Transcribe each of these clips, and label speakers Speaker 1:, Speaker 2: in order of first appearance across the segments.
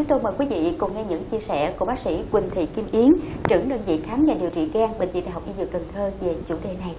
Speaker 1: Chúng tôi mời quý vị cùng nghe những chia sẻ của bác sĩ Quỳnh Thị Kim Yến, trưởng đơn vị khám và điều trị gan Bệnh viện Đại học Y Dược Cần Thơ về chủ đề này.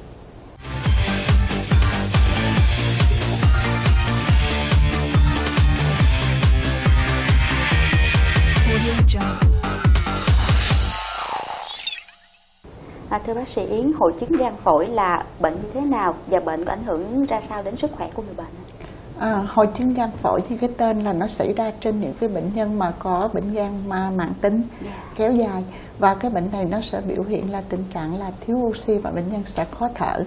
Speaker 1: À, thưa bác sĩ Yến, hội chứng gan phổi là bệnh như thế nào và bệnh có ảnh hưởng ra sao đến sức khỏe của người bệnh?
Speaker 2: À, hội chứng gan phổi thì cái tên là nó xảy ra trên những cái bệnh nhân mà có bệnh gan mà mạng tính
Speaker 1: Dạ.
Speaker 2: kéo dài. Và cái bệnh này nó sẽ biểu hiện là tình trạng là thiếu oxy và bệnh nhân sẽ khó thở.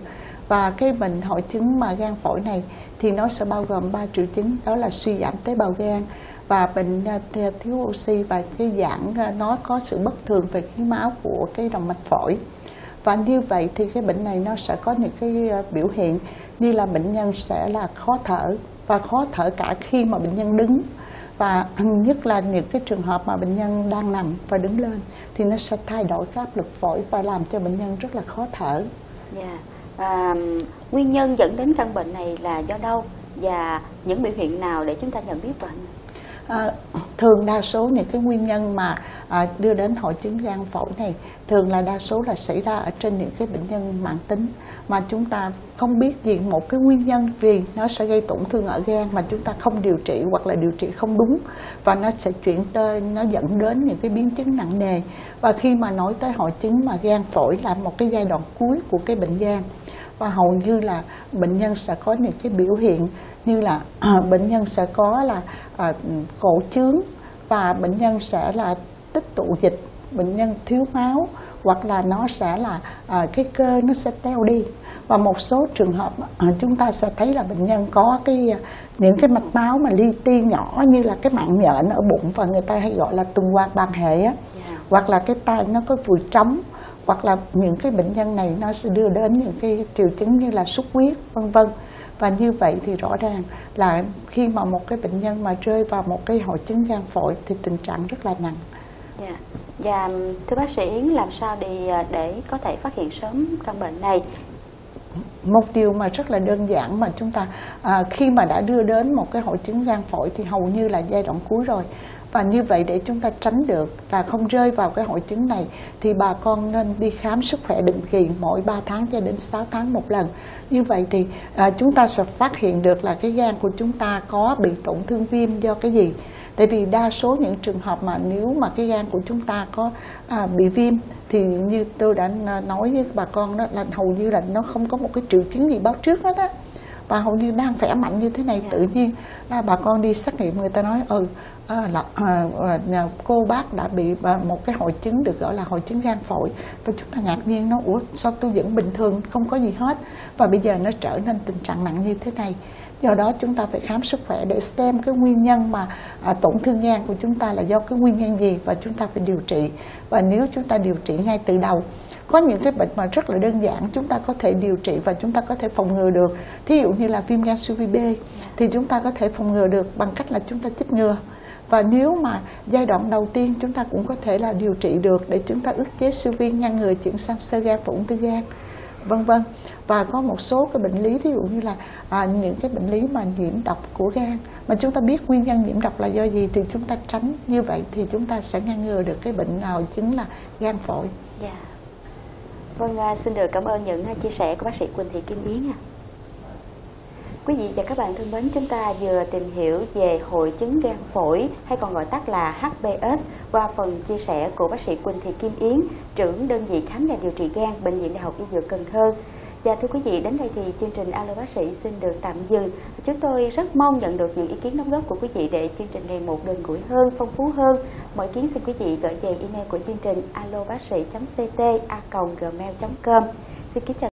Speaker 2: Và cái bệnh hội chứng mà gan phổi này thì nó sẽ bao gồm ba triệu chứng đó là suy giảm tế bào gan và bệnh à, th- thiếu oxy và cái dạng à, nó có sự bất thường về khí máu của cái động mạch phổi. Và như vậy thì cái bệnh này nó sẽ có những cái ờ, biểu hiện như là bệnh nhân sẽ là khó thở và khó thở cả khi mà bệnh nhân đứng và nhất là những cái trường hợp mà bệnh nhân đang nằm và đứng lên thì nó sẽ thay đổi cái áp lực phổi và làm cho bệnh nhân rất là khó thở.
Speaker 1: Yeah. À, nguyên nhân dẫn đến căn bệnh này là do đâu và những biểu hiện nào để chúng ta nhận biết bệnh?
Speaker 2: À, thường đa số những cái nguyên nhân mà à, đưa đến hội chứng gan phổi này thường là đa số là xảy ra ở trên những cái bệnh nhân mạng tính. Mà chúng ta không biết gì một cái nguyên nhân vì nó sẽ gây tổn thương ở gan mà chúng ta không điều trị hoặc là điều trị không đúng. Và nó sẽ chuyển tới nó dẫn đến những cái biến chứng nặng nề. Và khi mà nói tới hội chứng mà gan phổi là một cái giai đoạn cuối của cái bệnh gan và hầu như là bệnh nhân sẽ có những cái biểu hiện như là à, bệnh nhân sẽ có là à, cổ trướng và bệnh nhân sẽ là tích tụ dịch bệnh nhân thiếu máu hoặc là nó sẽ là à, cái cơ nó sẽ teo đi và một số trường hợp à, chúng ta sẽ thấy là bệnh nhân có cái à, những cái mạch máu mà li ti nhỏ như là cái mạng nhện ở bụng và người ta hay gọi là tuần hoàn ban hệ á
Speaker 1: Dạ.
Speaker 2: hoặc là cái tai nó có vùi trống hoặc là những cái bệnh nhân này nó sẽ đưa đến những cái triệu chứng như là xuất huyết, vân vân và như vậy thì rõ ràng là khi mà một cái bệnh nhân mà rơi vào một cái hội chứng gan phổi thì tình trạng rất là nặng
Speaker 1: Dạ. Và thưa bác sĩ, Yến, làm sao để ờ, để có thể phát hiện sớm căn bệnh này?
Speaker 2: Một điều mà rất là đơn giản mà chúng ta à, khi mà đã đưa đến một cái hội chứng gan phổi thì hầu như là giai đoạn cuối rồi. Và như vậy để chúng ta tránh được và không rơi vào cái hội chứng này thì bà con nên đi khám sức khỏe định kỳ mỗi 3 tháng cho đến 6 tháng một lần. Như vậy thì à, chúng ta sẽ phát hiện được là cái gan của chúng ta có bị tổn thương viêm do cái gì tại vì đa số những trường hợp mà nếu mà cái gan của chúng ta có à, bị viêm thì như tôi đã à, nói với bà con đó là hầu như là nó không có một cái triệu chứng gì báo trước hết á và hầu như đang khỏe mạnh như thế này
Speaker 1: Dạ.
Speaker 2: tự nhiên là bà con đi xét nghiệm người ta nói ừ à, là à, à, cô bác đã bị à, một cái hội chứng được gọi là hội chứng gan phổi. Và chúng ta ngạc nhiên nó ủa sao tôi vẫn bình thường không có gì hết? Và bây giờ nó trở nên tình trạng nặng như thế này. Do đó chúng ta phải khám sức khỏe để xem cái nguyên nhân mà à, tổn thương gan của chúng ta là do cái nguyên nhân gì và chúng ta phải điều trị. Và nếu chúng ta điều trị ngay từ đầu có những cái bệnh mà rất là đơn giản chúng ta có thể điều trị và chúng ta có thể phòng ngừa được. Thí dụ như là viêm gan siêu vi B thì chúng ta có thể phòng ngừa được bằng cách là chúng ta chích ngừa. Và nếu mà giai đoạn đầu tiên chúng ta cũng có thể là điều trị được để chúng ta ức chế siêu vi ngăn ngừa chuyển sang sơ gan và ung thư gan vân vân. Và có một số cái bệnh lý thí dụ như là à, những cái bệnh lý mà nhiễm độc của gan. Mà chúng ta biết nguyên nhân nhiễm độc là do gì thì chúng ta tránh như vậy thì chúng ta sẽ ngăn ngừa được cái bệnh nào chứng là gan phổi.
Speaker 1: Yeah. Vâng, à, xin được cảm ơn những à, chia sẻ của bác sĩ Quỳnh Thị Kim Yến ạ. Quý vị và các bạn thân mến, chúng ta vừa tìm hiểu về hội chứng gan phổi hay còn gọi tắt là HBS qua phần chia sẻ của bác sĩ Quỳnh Thị Kim Yến, trưởng đơn vị khám và điều trị gan Bệnh viện Đại học Y Dược Cần Thơ. Và thưa quý vị, đến đây thì chương trình Alo Bác sĩ xin được tạm dừng. Chúng tôi rất mong nhận được những ý kiến đóng góp của quý vị để chương trình ngày một gần gũi hơn, phong phú hơn. Mọi ý kiến xin quý vị gửi về email của chương trình alobacsi ct a gmail com Xin kính chào